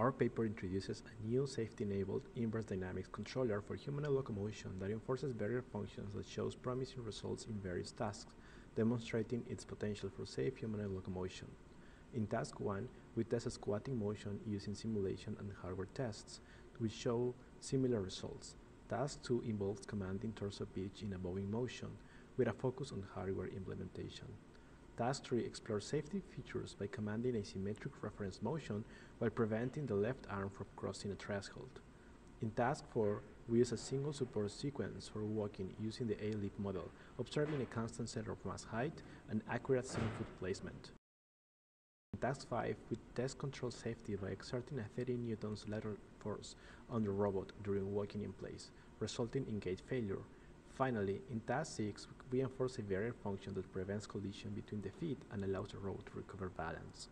Our paper introduces a new safety-enabled inverse dynamics controller for human locomotion that enforces barrier functions that shows promising results in various tasks, demonstrating its potential for safe human locomotion. In task 1, we test squatting motion using simulation and hardware tests, which show similar results. Task 2 involves commanding torso pitch in a bowing motion, with a focus on hardware implementation. Task 3 explores safety features by commanding asymmetric reference motion while preventing the left arm from crossing a threshold. In Task 4, we use a single support sequence for walking using the ALIP model, observing a constant center of mass height and accurate same foot placement. In Task 5, we test control safety by exerting a 30 newtons lateral force on the robot during walking in place, resulting in gait failure. Finally, in Task 6, we enforce a barrier function that prevents collision between the feet and allows the robot to recover balance.